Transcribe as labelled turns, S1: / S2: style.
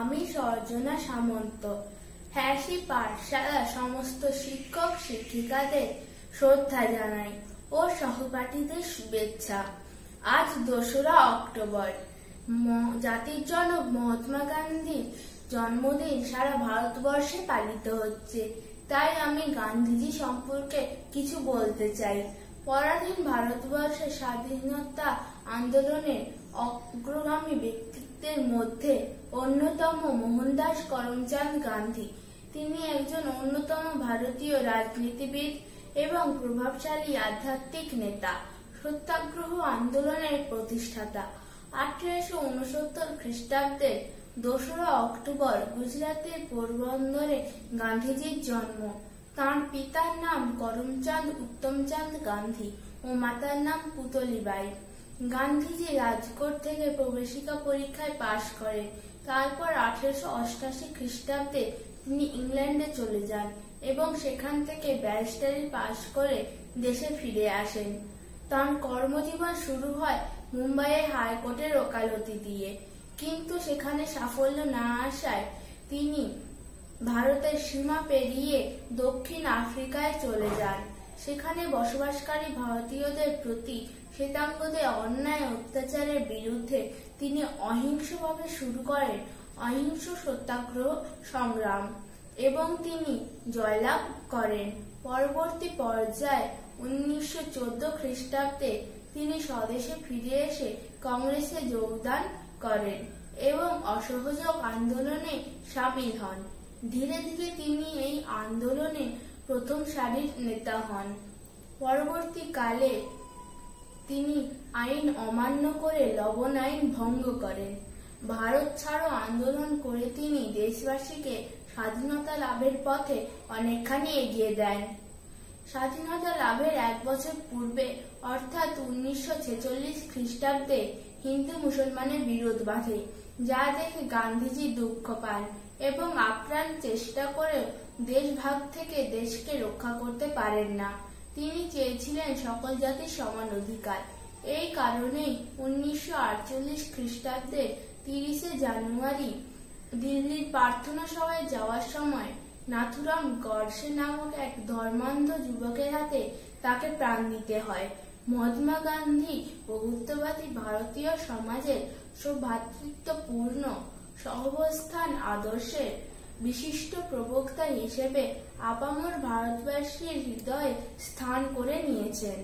S1: আমি সর্জনা সামন্ত। হ্যাসি পাঠশালা সমস্ত শিক্ষক, শিক্ষিকাদের শ্রদ্ধা জানাই ও সহপাঠীদের শুভেচ্ছা। আজ দোসরা অক্টোবর। জাতির জনক মহাত্মা গান্ধীর জন্মদিন সারা ভারতবর্ষে পালিত হচ্ছে। তাই আমি গান্ধীজি সম্পর্কে কিছু বলতে চাই। পরাধীন ভারতবর্ষের স্বাধীনতা আন্দোলনের অগ্রগামী ব্যক্তিত্বের মধ্যে অন্যতম মোহনদাস করমচাঁদ গান্ধী। তিনি একজন অন্যতম ভারতীয় রাজনীতিবিদ এবং প্রভাবশালী আধ্যাত্মিক নেতা, সত্যাগ্রহ আন্দোলনের প্রতিষ্ঠাতা। আঠারোশো উনসত্তর খ্রিস্টাব্দের দোসরা অক্টোবর গুজরাতের পোরবন্দরে গান্ধীজির জন্ম। তার পিতার নাম করমচাঁদ উত্তমচাঁদ গান্ধী ও মাতার নাম পুতলিবাই গান্ধীজি রাজকোট থেকে প্রবেশিকা পরীক্ষায় পাশ করেন। তারপর আঠারোশো অষ্টাশি খ্রিস্টাব্দে তিনি ইংল্যান্ডে চলে যান এবং সেখান থেকে ব্যারিস্টারি পাশ করে দেশে ফিরে আসেন। তার কর্মজীবন শুরু হয় মুম্বাইয়ের হাইকোর্টের ওকালতি দিয়ে। কিন্তু সেখানে সাফল্য না আসায় তিনি ভারতের সীমা পেরিয়ে দক্ষিণ আফ্রিকায় চলে যান। সেখানে বসবাসকারী ভারতীয়দের প্রতি শ্বেতাঙ্গদের অন্যায় অত্যাচারের বিরুদ্ধে তিনি অহিংসভাবে শুরু করেন অহিংস সত্যাগ্রহ সংগ্রাম এবং তিনি জয়লাভ করেন। পরবর্তী পর্যায়ে উনিশশো চোদ্দ খ্রিস্টাব্দে তিনি স্বদেশে ফিরে এসে কংগ্রেসে যোগদান করেন এবং অসহযোগ আন্দোলনে সামিল হন। ধীরে ধীরে তিনি এই আন্দোলনে প্রথম সারির নেতা হন। পরবর্তীকালে তিনি আইন অমান্য করে লবণ আইন ভঙ্গ করেন। ভারত ছাড়ো আন্দোলন করে তিনি দেশবাসীকে স্বাধীনতা লাভের পথে অনেকখানি এগিয়ে দেন। স্বাধীনতা লাভের এক বছর পূর্বে, অর্থাৎ উনিশশো ছেচল্লিশ খ্রিস্টাব্দে, হিন্দু মুসলমানের বিরোধ বাঁধে, যা দেখে গান্ধীজি দুঃখ পান। এবং আপ্রাণ চেষ্টা করেও দেশভাগ থেকে দেশকে রক্ষা করতে পারেন না। তিনি চেয়েছিলেন সকল জাতির সমান অধিকার। এই কারণেই উনিশশো আটচল্লিশ খ্রিস্টাব্দের তিরিশে জানুয়ারি দিল্লির প্রার্থনা সভায় যাওয়ার সময় নাথুরাম গডসে নামক এক ধর্মান্ধ যুবকের হাতে তাকে প্রাণ দিতে হয়। মহাত্মা গান্ধী প্রভুত্ববাদী ভারতীয় সমাজের সৌভ্রাতৃত্বপূর্ণ সহবস্থান আদর্শে বিশিষ্ট প্রবক্তা হিসেবে আপামর ভারতবাসীর হৃদয়ে স্থান করে নিয়েছেন।